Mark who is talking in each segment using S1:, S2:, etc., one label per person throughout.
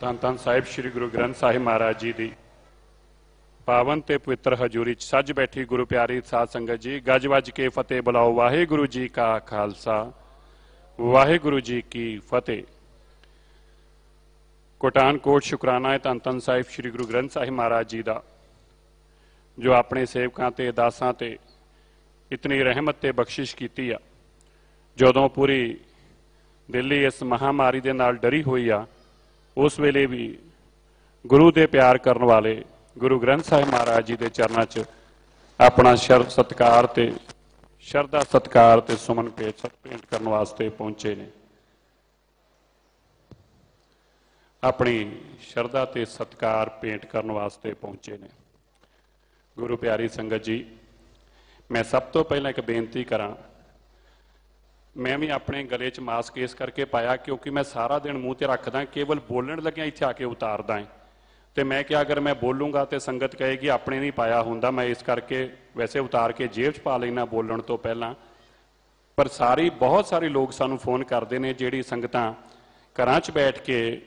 S1: ਧੰਨ ਧੰਨ ਸਾਹਿਬ ਸ੍ਰੀ ਗੁਰੂ ਗ੍ਰੰਥ ਸਾਹਿਬ ਮਹਾਰਾਜ ਜੀ ਦੀ ਪਾਵਨ ਤੇ ਪਵਿੱਤਰ ਹਜ਼ੂਰੀ 'ਚ ਸੱਜ ਬੈਠੀ ਗੁਰੂ ਪਿਆਰੀ ਸਾਧ ਸੰਗਤ ਜੀ, ਗੱਜ ਵੱਜ ਕੇ ਫਤਿਹ ਬੁਲਾਓ, ਵਾਹਿਗੁਰੂ ਜੀ ਕਾ ਖਾਲਸਾ, ਵਾਹਿਗੁਰੂ ਜੀ ਕੀ ਫਤਿਹ। ਕੋਟਾਨ ਕੋਟ ਸ਼ੁਕਰਾਨਾ ਹੈ ਧੰਨ ਧੰਨ ਸਾਹਿਬ ਸ੍ਰੀ ਗੁਰੂ ਗ੍ਰੰਥ ਸਾਹਿਬ ਮਹਾਰਾਜ ਜੀ ਦਾ, ਜੋ ਆਪਣੇ ਸੇਵਕਾਂ ਤੇ, ਦਾਸਾਂ ਤੇ ਇਤਨੀ ਰਹਿਮਤ ਤੇ ਬਖਸ਼ਿਸ਼ ਕੀਤੀ ਆ। ਜਦੋਂ ਪੂਰੀ ਦਿੱਲੀ ਇਸ ਮਹਾਮਾਰੀ ਦੇ ਨਾਲ ਡਰੀ ਹੋਈ ਆ ਉਸ ਵੇਲੇ ਵੀ ਗੁਰੂ ਦੇ ਪਿਆਰ ਕਰਨ ਵਾਲੇ ਗੁਰੂ ਗ੍ਰੰਥ ਸਾਹਿਬ ਮਹਾਰਾਜ ਜੀ ਦੇ ਚਰਨਾਂ 'ਚ ਆਪਣਾ ਸ਼ਰਤ ਸਤਕਾਰ ਤੇ ਸ਼ਰਧਾ ਸਤਕਾਰ ਤੇ ਸੁਮਨ ਭੇਟ ਭੇਂਟ ਕਰਨ ਵਾਸਤੇ ਪਹੁੰਚੇ ਨੇ। ਆਪਣੀ ਸ਼ਰਧਾ ਤੇ ਸਤਕਾਰ ਭੇਂਟ ਕਰਨ ਵਾਸਤੇ ਪਹੁੰਚੇ ਨੇ। ਗੁਰੂ ਪਿਆਰੀ ਸੰਗਤ ਜੀ, ਮੈਂ ਸਭ ਤੋਂ ਪਹਿਲਾਂ ਇੱਕ ਬੇਨਤੀ ਕਰਾਂ ਮੈਂ ਵੀ ਆਪਣੇ ਗਲੇ 'ਚ ਮਾਸਕ ਇਸ ਕਰਕੇ ਪਾਇਆ ਕਿਉਂਕਿ ਮੈਂ ਸਾਰਾ ਦਿਨ ਮੂੰਹ ਤੇ ਰੱਖਦਾ, ਕੇਵਲ ਬੋਲਣ ਲੱਗਿਆ ਇੱਥੇ ਆ ਕੇ ਉਤਾਰਦਾ ਹਾਂ ਤੇ ਮੈਂ ਕਿਹਾ, ਅਗਰ ਮੈਂ ਬੋਲੂੰਗਾ ਤੇ ਸੰਗਤ ਕਹੇਗੀ, ਆਪਣੇ ਨਹੀਂ ਪਾਇਆ ਹੁੰਦਾ। ਮੈਂ ਇਸ ਕਰਕੇ ਵੈਸੇ ਉਤਾਰ ਕੇ ਜੇਬ 'ਚ ਪਾ ਲੈਣਾ ਬੋਲਣ ਤੋਂ ਪਹਿਲਾਂ। ਪਰ ਸਾਰੀ, ਬਹੁਤ ਸਾਰੇ ਲੋਕ ਸਾਨੂੰ ਫੋਨ ਕਰਦੇ ਨੇ ਜਿਹੜੀ ਸੰਗਤਾਂ ਘਰਾਂ 'ਚ ਬੈਠ ਕੇ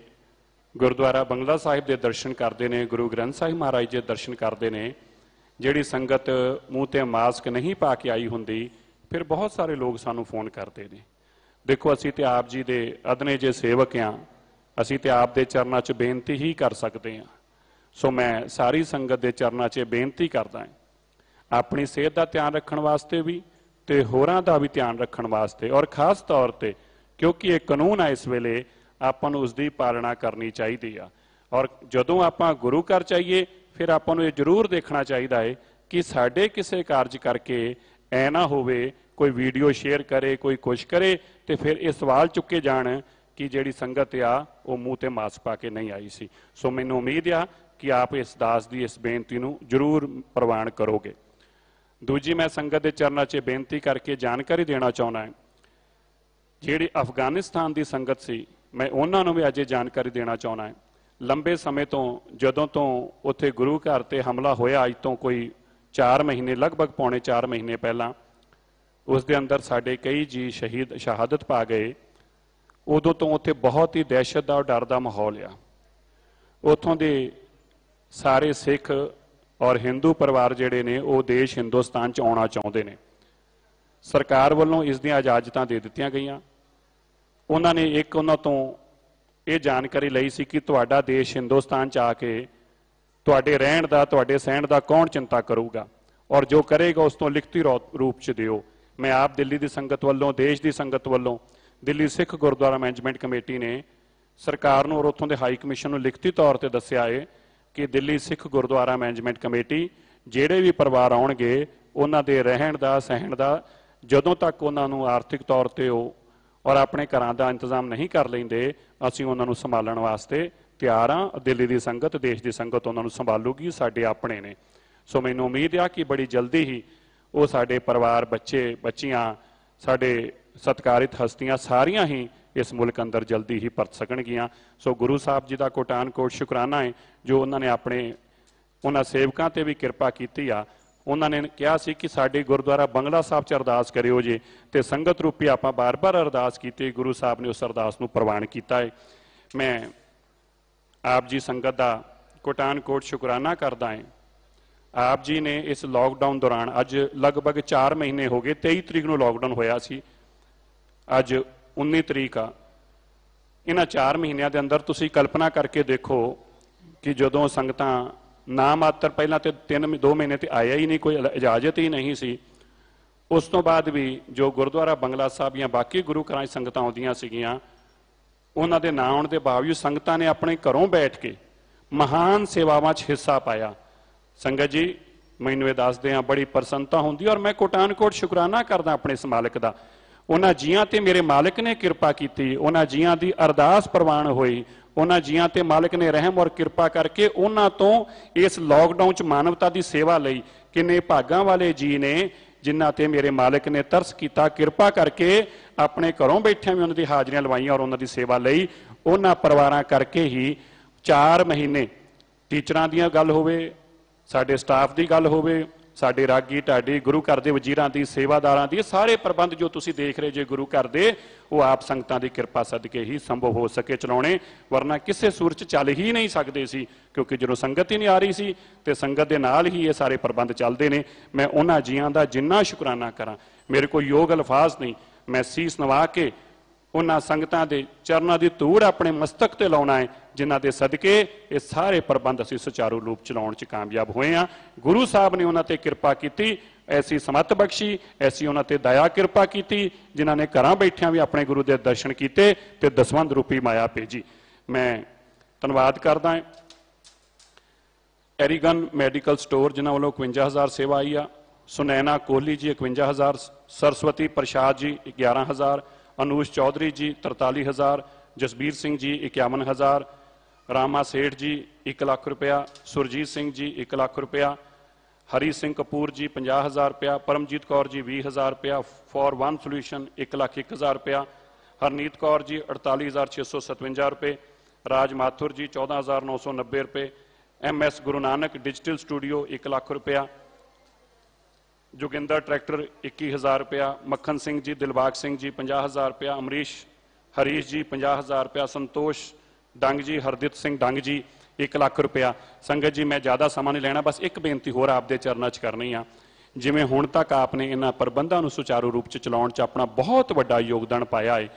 S1: ਗੁਰਦੁਆਰਾ ਬੰਗਲਾ ਸਾਹਿਬ ਦੇ ਦਰਸ਼ਨ ਕਰਦੇ ਨੇ, ਗੁਰੂ ਗ੍ਰੰਥ ਸਾਹਿਬ ਮਹਾਰਾਜ ਦੇ ਦਰਸ਼ਨ ਕਰਦੇ ਨੇ, ਜਿਹੜੀ ਸੰਗਤ ਮੂੰਹ ਤੇ ਮਾਸਕ ਨਹੀਂ ਪਾ ਕੇ ਆਈ ਹੁੰਦੀ ਫਿਰ ਬਹੁਤ ਸਾਰੇ ਲੋਕ ਸਾਨੂੰ ਫੋਨ ਕਰਦੇ ਨੇ। ਦੇਖੋ, ਅਸੀਂ ਤੇ ਆਪ ਜੀ ਦੇ ਅਦਨੇ ਜੇ ਸੇਵਕ ਆ, ਅਸੀਂ ਤੇ ਆਪ ਦੇ ਚਰਨਾਂ 'ਚ ਬੇਨਤੀ ਹੀ ਕਰ ਸਕਦੇ ਹਾਂ ਸੋ ਮੈਂ ਸਾਰੀ ਸੰਗਤ ਦੇ ਚਰਨਾਂ 'ਚ ਬੇਨਤੀ ਕਰਦਾ ਹਾਂ ਆਪਣੀ ਸਿਹਤ ਦਾ ਧਿਆਨ ਰੱਖਣ ਵਾਸਤੇ ਵੀ ਤੇ ਹੋਰਾਂ ਦਾ ਵੀ ਧਿਆਨ ਰੱਖਣ ਵਾਸਤੇ ਔਰ ਖਾਸ ਤੌਰ ਤੇ ਕਿਉਂਕਿ ਇਹ ਕਾਨੂੰਨ ਆ ਇਸ ਵੇਲੇ, ਆਪਾਂ ਨੂੰ ਉਸ ਦੀ ਪਾਲਣਾ ਕਰਨੀ ਚਾਹੀਦੀ ਆ। ਔਰ ਜਦੋਂ ਆਪਾਂ ਗੁਰੂ ਘਰ ਚਾਹੀਏ ਫਿਰ ਆਪਾਂ ਨੂੰ ਇਹ ਜ਼ਰੂਰ ਦੇਖਣਾ ਚਾਹੀਦਾ ਹੈ ਕਿ ਸਾਡੇ ਕਿਸੇ ਕਾਰਜ ਕਰਕੇ ਐ ਨਾ ਹੋਵੇ, ਕੋਈ ਵੀਡੀਓ ਸ਼ੇਅਰ ਕਰੇ, ਕੋਈ ਕੁਛ ਕਰੇ, ਤੇ ਫਿਰ ਇਹ ਸਵਾਲ ਚੁੱਕੇ ਜਾਣ ਕਿ ਜਿਹੜੀ ਸੰਗਤ ਆ, ਉਹ ਮੂੰਹ ਤੇ ਮਾਸਕ ਪਾ ਕੇ ਨਹੀਂ ਆਈ ਸੀ। ਸੋ ਮੈਨੂੰ ਉਮੀਦ ਆ ਕਿ ਆਪ ਇਸ ਦਾਸ ਦੀ ਇਸ ਬੇਨਤੀ ਨੂੰ ਜ਼ਰੂਰ ਪ੍ਰਵਾਨ ਕਰੋਗੇ। ਦੂਜੀ ਮੈਂ ਸੰਗਤ ਦੇ ਚਰਨਾਂ 'ਚ ਬੇਨਤੀ ਕਰਕੇ ਜਾਣਕਾਰੀ ਦੇਣਾ ਚਾਹੁੰਦਾ ਹਾਂ। ਜਿਹੜੀ ਅਫਗਾਨਿਸਤਾਨ ਦੀ ਸੰਗਤ ਸੀ, ਮੈਂ ਉਹਨਾਂ ਨੂੰ ਵੀ ਅੱਜ ਇਹ ਜਾਣਕਾਰੀ ਦੇਣਾ ਚਾਹੁੰਦਾ ਹਾਂ। ਲੰਬੇ ਸਮੇਂ ਤੋਂ, ਜਦੋਂ ਤੋਂ ਉੱਥੇ ਗੁਰੂ ਘਰ ਤੇ ਹਮਲਾ ਹੋਇਆ, ਅੱਜ ਤੋਂ ਕੋਈ 4 ਮਹੀਨੇ, ਲਗਭਗ ਪੌਣੇ 4 ਮਹੀਨੇ ਪਹਿਲਾਂ ਉਸ ਦੇ ਅੰਦਰ ਸਾਡੇ ਕਈ ਜੀ ਸ਼ਹੀਦ, ਸ਼ਹਾਦਤ ਪਾ ਗਏ। ਉਦੋਂ ਤੋਂ ਉੱਥੇ ਬਹੁਤ ਹੀ ਦਹਿਸ਼ਤ ਦਾ, ਡਰ ਦਾ ਮਾਹੌਲ ਆ। ਉਥੋਂ ਦੇ ਸਾਰੇ ਸਿੱਖ ਔਰ ਹਿੰਦੂ ਪਰਿਵਾਰ ਜਿਹੜੇ ਨੇ, ਉਹ ਦੇਸ਼ ਹਿੰਦੁਸਤਾਨ ਚ ਆਉਣਾ ਚਾਹੁੰਦੇ ਨੇ। ਸਰਕਾਰ ਵੱਲੋਂ ਇਸ ਦੀਆਂ ਇਜਾਜ਼ਤਾਂ ਦੇ ਦਿੱਤੀਆਂ ਗਈਆਂ। ਉਹਨਾਂ ਨੇ ਇੱਕ ਉਹਨਾਂ ਤੋਂ ਇਹ ਜਾਣਕਾਰੀ ਲਈ ਸੀ ਕਿ ਤੁਹਾਡਾ ਦੇਸ਼ ਹਿੰਦੁਸਤਾਨ ਚ ਆ ਕੇ ਤੁਹਾਡੇ ਰਹਿਣ ਦਾ, ਤੁਹਾਡੇ ਸਹਿਣ ਦਾ ਕੌਣ ਚਿੰਤਾ ਕਰੂਗਾ? ਔਰ ਜੋ ਕਰੇਗਾ, ਉਸ ਤੋਂ ਲਿਖਤੀ ਰੂਪ ਚ ਦਿਓ। ਮੈਂ ਆਪ ਦਿੱਲੀ ਦੀ ਸੰਗਤ ਵੱਲੋਂ, ਦੇਸ਼ ਦੀ ਸੰਗਤ ਵੱਲੋਂ ਦਿੱਲੀ ਸਿੱਖ ਗੁਰਦੁਆਰਾ ਮੈਨੇਜਮੈਂਟ ਕਮੇਟੀ ਨੇ ਸਰਕਾਰ ਨੂੰ ਔਰ ਉੱਥੋਂ ਦੇ ਹਾਈ ਕਮਿਸ਼ਨ ਨੂੰ ਲਿਖਤੀ ਤੌਰ ਤੇ ਦੱਸਿਆ ਹੈ ਕਿ ਦਿੱਲੀ ਸਿੱਖ ਗੁਰਦੁਆਰਾ ਮੈਨੇਜਮੈਂਟ ਕਮੇਟੀ ਜਿਹੜੇ ਵੀ ਪਰਿਵਾਰ ਆਉਣਗੇ, ਉਹਨਾਂ ਦੇ ਰਹਿਣ ਦਾ, ਸਹਿਣ ਦਾ, ਜਦੋਂ ਤੱਕ ਉਹਨਾਂ ਨੂੰ ਆਰਥਿਕ ਤੌਰ ਤੇ ਉਹ ਔਰ ਆਪਣੇ ਘਰਾਂ ਦਾ ਇੰਤਜ਼ਾਮ ਨਹੀਂ ਕਰ ਲੈਂਦੇ, ਅਸੀਂ ਉਹਨਾਂ ਨੂੰ ਸੰਭਾਲਣ ਵਾਸਤੇ ਤਿਆਰ ਆ ਦਿੱਲੀ ਦੀ ਸੰਗਤ, ਦੇਸ਼ ਦੀ ਸੰਗਤ ਉਹਨਾਂ ਨੂੰ ਸੰਭਾਲੂਗੀ ਸਾਡੇ ਆਪਣੇ ਨੇ। ਸੋ ਮੈਨੂੰ ਉਮੀਦ ਆ ਕਿ ਬੜੀ ਜਲਦੀ ਹੀ ਉਹ ਸਾਡੇ ਪਰਿਵਾਰ, ਬੱਚੇ, ਬੱਚੀਆਂ, ਸਾਡੇ ਸਤਕਾਰਿਤ ਹਸਤੀਆਂ ਸਾਰੀਆਂ ਹੀ ਇਸ ਮੁਲਕ ਅੰਦਰ ਜਲਦੀ ਹੀ ਪਰਤ ਸਕਣਗੀਆਂ। ਸੋ ਗੁਰੂ ਸਾਹਿਬ ਜੀ ਦਾ ਕੋਟਾਨ ਕੋਟ ਸ਼ੁਕਰਾਨਾ ਹੈ ਜੋ ਉਹਨਾਂ ਨੇ ਆਪਣੇ ਉਹਨਾਂ ਸੇਵਕਾਂ ਤੇ ਵੀ ਕਿਰਪਾ ਕੀਤੀ ਆ। ਉਹਨਾਂ ਨੇ ਕਿਹਾ ਸੀ ਕਿ ਸਾਡੇ ਗੁਰਦੁਆਰਾ ਬੰਗਲਾ ਸਾਹਿਬ ਚ ਅਰਦਾਸ ਕਰਿਓ ਜੀ ਤੇ ਸੰਗਤ ਰੂਪੀ ਆਪਾਂ ਬਾਰ-ਬਾਰ ਅਰਦਾਸ ਕੀਤੀ, ਗੁਰੂ ਸਾਹਿਬ ਨੇ ਉਸ ਅਰਦਾਸ ਨੂੰ ਪ੍ਰਵਾਨ ਕੀਤਾ ਹੈ ਮੈਂ ਆਪ ਜੀ ਸੰਗਤ ਦਾ ਕੋਟਾਨ ਕੋਟ ਸ਼ੁਕਰਾਨਾ ਕਰਦਾ ਹਾਂ। ਆਪ ਜੀ ਨੇ ਇਸ ਲਾਕਡਾਊਨ ਦੌਰਾਨ ਅੱਜ ਲਗਭਗ 4 ਮਹੀਨੇ ਹੋ ਗਏ 23 ਤਰੀਕ ਨੂੰ ਲਾਕਡਾਊਨ ਹੋਇਆ ਸੀ। ਅੱਜ 19 ਤਰੀਕ ਆ। ਇਹਨਾਂ 4 ਮਹੀਨਿਆਂ ਦੇ ਅੰਦਰ ਤੁਸੀਂ ਕਲਪਨਾ ਕਰਕੇ ਦੇਖੋ ਕਿ ਜਦੋਂ ਸੰਗਤਾਂ ਨਾ ਮਾਤਰ ਪਹਿਲਾਂ ਤੇ 3 2 ਮਹੀਨੇ ਤੇ ਆਇਆ ਹੀ ਨਹੀਂ, ਕੋਈ ਇਜਾਜ਼ਤ ਹੀ ਨਹੀਂ ਸੀ। ਉਸ ਤੋਂ ਬਾਅਦ ਵੀ ਜੋ ਗੁਰਦੁਆਰਾ ਬੰਗਲਾ ਸਾਹਿਬ ਜਾਂ ਬਾਕੀ ਗੁਰੂ ਘਰਾਂ ਦੀ ਸੰਗਤਾਂ ਆਉਂਦੀਆਂ ਸੀਗੀਆਂ ਉਹਨਾਂ ਦੇ ਨਾਂ ਆਉਣ ਦੇ ਬਾਵਜੂਦ ਸੰਗਤਾਂ ਨੇ ਆਪਣੇ ਘਰੋਂ ਬੈਠ ਕੇ ਮਹਾਨ ਸੇਵਾਵਾਂ 'ਚ ਹਿੱਸਾ ਪਾਇਆ। ਸੰਗਤ ਜੀ, ਮੈਨੂੰ ਇਹ ਦੱਸਦੇ ਆ ਬੜੀ ਪ੍ਰਸੰਨਤਾ ਹੁੰਦੀ ਔਰ ਮੈਂ ਕੋਟਾਨਕੋਟ ਸ਼ੁਕਰਾਨਾ ਕਰਦਾ ਆਪਣੇ ਇਸ ਮਾਲਕ ਦਾ। ਉਹਨਾਂ ਜੀਆਂ ਤੇ ਮੇਰੇ ਮਾਲਕ ਨੇ ਕਿਰਪਾ ਕੀਤੀ, ਉਹਨਾਂ ਜੀਆਂ ਦੀ ਅਰਦਾਸ ਪ੍ਰਵਾਨ ਹੋਈ, ਉਹਨਾਂ ਜੀਆਂ ਤੇ ਮਾਲਕ ਨੇ ਰਹਿਮ ਔਰ ਕਿਰਪਾ ਕਰਕੇ ਉਹਨਾਂ ਤੋਂ ਇਸ ਲਾਕਡਾਊਨ ਚ ਮਾਨਵਤਾ ਦੀ ਸੇਵਾ ਲਈ ਕਿੰਨੇ ਭਾਗਾਂ ਵਾਲੇ ਜੀ ਨੇ ਜਿਨ੍ਹਾਂ ਤੇ ਮੇਰੇ ਮਾਲਕ ਨੇ ਤਰਸ ਕੀਤਾ, ਕਿਰਪਾ ਕਰਕੇ ਆਪਣੇ ਘਰੋਂ ਬੈਠਿਆਂ ਵੀ ਉਹਨਾਂ ਦੀ ਹਾਜ਼ਰੀਆਂ ਲਵਾਈਆਂ ਔਰ ਉਹਨਾਂ ਦੀ ਸੇਵਾ ਲਈ। ਉਹਨਾਂ ਪਰਿਵਾਰਾਂ ਕਰਕੇ ਹੀ 4 ਮਹੀਨੇ ਟੀਚਰਾਂ ਦੀਆਂ ਗੱਲ ਹੋਵੇ, ਸਾਡੇ ਸਟਾਫ ਦੀ ਗੱਲ ਹੋਵੇ ਸਾਡੇ ਰਾਗੀ ਢਾਡੀ ਗੁਰੂ ਘਰ ਦੇ ਵਜ਼ੀਰਾਂ ਦੀ, ਸੇਵਾਦਾਰਾਂ ਦੀ ਸਾਰੇ ਪ੍ਰਬੰਧ ਜੋ ਤੁਸੀਂ ਦੇਖ ਰਹੇ ਜੇ ਗੁਰੂ ਘਰ ਦੇ, ਉਹ ਆਪ ਸੰਗਤਾਂ ਦੀ ਕਿਰਪਾ ਸਦਕੇ ਹੀ ਸੰਭਵ ਹੋ ਸਕੇ ਚਲਾਉਣੇ, ਵਰਨਾ ਕਿਸੇ ਸੂਰਤ ਚ ਚੱਲ ਹੀ ਨਹੀਂ ਸਕਦੇ ਸੀ, ਕਿਉਂਕਿ ਜਦੋਂ ਸੰਗਤ ਹੀ ਨਹੀਂ ਆ ਰਹੀ ਸੀ, ਤੇ ਸੰਗਤ ਦੇ ਨਾਲ ਹੀ ਇਹ ਸਾਰੇ ਪ੍ਰਬੰਧ ਚੱਲਦੇ ਨੇ। ਮੈਂ ਉਹਨਾਂ ਜੀਆਂ ਦਾ ਜਿੰਨਾ ਸ਼ੁਕਰਾਨਾ ਕਰਾਂ, ਮੇਰੇ ਕੋਲ ਯੋਗ ਅਲਫਾਜ਼ ਨਹੀਂ, ਮੈਂ ਸੀਸ ਨਵਾ ਕੇ ਉਹਨਾਂ ਸੰਗਤਾਂ ਦੇ ਚਰਨਾਂ ਦੀ ਧੂੜ ਆਪਣੇ ਮਸਤਕ ਤੇ ਲਾਉਣਾ ਹੈ, ਜਿਨ੍ਹਾਂ ਦੇ ਸਦਕੇ ਇਹ ਸਾਰੇ ਪ੍ਰਬੰਧ ਅਸੀਂ ਸੁਚਾਰੂ ਰੂਪ ਚਲਾਉਣ 'ਚ ਕਾਮਯਾਬ ਹੋਏ ਆ ਗੁਰੂ ਸਾਹਿਬ ਨੇ ਉਹਨਾਂ ਤੇ ਕਿਰਪਾ ਕੀਤੀ, ਐਸੀ ਸਮਤ ਬਖਸ਼ੀ, ਐਸੀ ਉਹਨਾਂ ਤੇ ਦਇਆ ਕਿਰਪਾ ਕੀਤੀ, ਜਿਨ੍ਹਾਂ ਨੇ ਘਰਾਂ ਬੈਠਿਆਂ ਵੀ ਆਪਣੇ ਗੁਰੂ ਦੇ ਦਰਸ਼ਨ ਕੀਤੇ ਤੇ ਦਸਵੰਦ ਰੂਪੀ ਮਾਇਆ ਭੇਜੀ। ਮੈਂ ਧੰਨਵਾਦ ਕਰਦਾ ਹਾਂ। ਐਰੀਗਨ ਮੈਡੀਕਲ ਸਟੋਰ, ਜਿਨ੍ਹਾਂ ਵੱਲੋਂ 51000 ਸੇਵਾ ਆਈ ਆ। ਸੁਨੈਨਾ ਕੋਹਲੀ ਜੀ 51000 ਸਰਸਵਤੀ ਪ੍ਰਸ਼ਾਦ ਜੀ 11000 ਅਨੂਸ਼ ਚੌਧਰੀ ਜੀ 43000 ਜਸਬੀਰ ਸਿੰਘ ਜੀ 51000 ਰਾਮਾ ਸੇਠ ਜੀ 1 ਲੱਖ ਰੁਪਇਆ, ਸੁਰਜੀਤ ਸਿੰਘ ਜੀ 1 ਲੱਖ ਰੁਪਇਆ, ਹਰੀ ਸਿੰਘ ਕਪੂਰ ਜੀ 50000 ਰੁਪਇਆ, ਪਰਮਜੀਤ ਕੌਰ ਜੀ 20000 ਰੁਪਇਆ ਫॉर ਵਨ ਸੋਲੂਸ਼ਨ 1 ਲੱਖ 1000 ਰੁਪਇਆ, ਹਰਨੀਤ ਕੌਰ ਜੀ 48657 ਰੁਪਏ, ਰਾਜ ਮਾਥੁਰ ਜੀ 14990 ਰੁਪਏ, M S Guru Nanak digital studio 1 lakh ਰੁਪਇਆ ਜੋਗਿੰਦਰ ਟਰੈਕਟਰ 21000 ਰੁਪਇਆ, ਮੱਖਣ ਸਿੰਘ ਜੀ, ਦਿਲਬਾਗ ਸਿੰਘ ਜੀ 50000 ਰੁਪਇਆ, ਅਮਰੀਸ਼ ਹਰੀਸ਼ ਜੀ 50000 ਰੁਪਇਆ, ਸੰਤੋਸ਼ ਡੰਗ ਜੀ ਹਰਦਿਤ ਸਿੰਘ ਡੰਗ ਜੀ 1 ਲੱਖ ਰੁਪਇਆ। ਸੰਗਤ ਜੀ, ਮੈਂ ਜ਼ਿਆਦਾ ਸਮਾਂ ਨਹੀਂ ਲੈਣਾ, ਬਸ ਇੱਕ ਬੇਨਤੀ ਹੋਰ ਆਪਦੇ ਚਰਨਾਂ 'ਚ ਕਰਨੀ ਆ। ਜਿਵੇਂ ਹੁਣ ਤੱਕ ਆਪਨੇ ਇਹਨਾਂ ਪ੍ਰਬੰਧਾਂ ਨੂੰ ਸੁਚਾਰੂ ਰੂਪ 'ਚ ਚਲਾਉਣ 'ਚ ਆਪਣਾ ਬਹੁਤ ਵੱਡਾ ਯੋਗਦਾਨ ਪਾਇਆ ਹੈ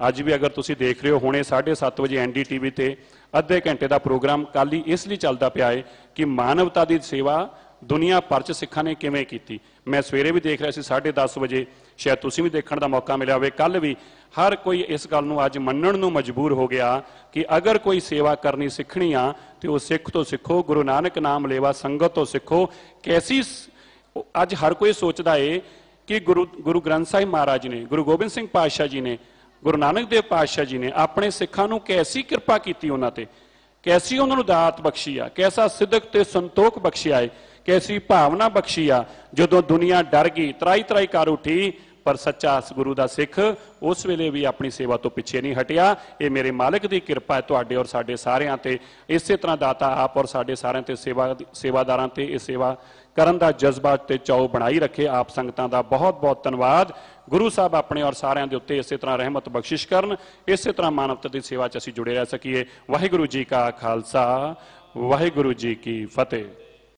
S1: ਅੱਜ ਵੀ ਅਗਰ ਤੁਸੀਂ ਦੇਖ ਰਹੇ ਹੋ, ਹੁਣੇ 7:30 ਵਜੇ ਐਨਡੀਟੀਵੀ ਤੇ ਅੱਧੇ ਘੰਟੇ ਦਾ ਪ੍ਰੋਗਰਾਮ ਕੱਲ ਹੀ ਇਸ ਲਈ ਚੱਲਦਾ ਪਿਆ ਹੈ ਕਿ ਮਾਨਵਤਾ ਦੀ ਸੇਵਾ ਦੁਨੀਆ ਭਰ ਚ ਸਿੱਖਾਂ ਨੇ ਕਿਵੇਂ ਕੀਤੀ? ਮੈਂ ਸਵੇਰੇ ਵੀ ਦੇਖ ਰਿਹਾ ਸੀ 10:30 ਵਜੇ ਸ਼ਾਇਦ ਤੁਸੀਂ ਵੀ ਦੇਖਣ ਦਾ ਮੌਕਾ ਮਿਲਿਆ ਹੋਵੇ। ਕੱਲ ਵੀ ਹਰ ਕੋਈ ਇਸ ਗੱਲ ਨੂੰ ਅੱਜ ਮੰਨਣ ਨੂੰ ਮਜਬੂਰ ਹੋ ਗਿਆ ਕਿ ਅਗਰ ਕੋਈ ਸੇਵਾ ਕਰਨੀ ਸਿੱਖਣੀ ਆ, ਤੇ ਉਹ ਸਿੱਖ ਤੋਂ ਸਿੱਖੋ, ਗੁਰੂ ਨਾਨਕ ਨਾਮ ਲੇਵਾ, ਸੰਗਤ ਤੋਂ ਸਿੱਖੋ। ਕੈਸੀ ਅੱਜ ਹਰ ਕੋਈ ਸੋਚਦਾ ਏ ਕਿ ਗੁਰੂ ਗੁਰੂ ਗ੍ਰੰਥ ਸਾਹਿਬ ਮਹਾਰਾਜ ਨੇ, ਗੁਰੂ ਗੋਬਿੰਦ ਸਿੰਘ ਪਾਤਸ਼ਾਹ ਜੀ ਨੇ, ਗੁਰੂ ਨਾਨਕ ਦੇਵ ਪਾਤਸ਼ਾਹ ਜੀ ਨੇ ਆਪਣੇ ਸਿੱਖਾਂ ਨੂੰ ਕੈਸੀ ਕਿਰਪਾ ਕੀਤੀ ਉਹਨਾਂ ਤੇ? ਕੈਸੀ ਉਹਨਾਂ ਨੂੰ ਦਾਤ ਬਖਸ਼ੀ ਆ? ਕੈਸਾ ਸਿੱਧਕ ਤੇ ਸੰਤੋਖ ਬਖਸ਼ਿਆ ਏ? ਕੈਸੀ ਭਾਵਨਾ ਬਖਸ਼ੀ ਆ। ਜਦੋਂ ਦੁਨੀਆ ਡਰ ਗਈ ਤਰਾਈ ਤਰਾਈ ਕਰ ਉੱਠੀ, ਪਰ ਸੱਚਾ ਗੁਰੂ ਦਾ ਸਿੱਖ ਉਸ ਵੇਲੇ ਵੀ ਆਪਣੀ ਸੇਵਾ ਤੋਂ ਪਿੱਛੇ ਨਹੀਂ ਹਟਿਆ। ਇਹ ਮੇਰੇ ਮਾਲਕ ਦੀ ਕਿਰਪਾ ਹੈ ਤੁਹਾਡੇ ਔਰ ਸਾਡੇ ਸਾਰਿਆਂ ਤੇ। ਇਸੇ ਤਰ੍ਹਾਂ ਦਾਤਾ ਆਪ ਔਰ ਸਾਡੇ ਸਾਰਿਆਂ ਤੇ ਸੇਵਾ, ਸੇਵਾਦਾਰਾਂ ਤੇ ਇਹ ਸੇਵਾ ਕਰਨ ਦਾ ਜਜ਼ਬਾ ਤੇ ਚਾਉ ਬਣਾਈ ਰੱਖੇ। ਆਪ ਸੰਗਤਾਂ ਦਾ ਬਹੁਤ ਬਹੁਤ ਧੰਨਵਾਦ। ਗੁਰੂ ਸਾਹਿਬ ਆਪਣੇ ਔਰ ਸਾਰਿਆਂ ਦੇ ਉੱਤੇ ਇਸੇ ਤਰ੍ਹਾਂ ਰਹਿਮਤ ਬਖਸ਼ਿਸ਼ ਕਰਨ। ਇਸੇ ਤਰ੍ਹਾਂ ਮਾਨਵਤਾ ਦੀ ਸੇਵਾ 'ਚ ਅਸੀਂ ਜੁੜੇ ਰਹਿ ਸਕੀਏ। ਵਾਹਿਗੁਰੂ ਜੀ ਕਾ ਖਾਲਸਾ, ਵਾਹਿਗੁਰੂ ਜੀ ਕੀ ਫਤਿਹ।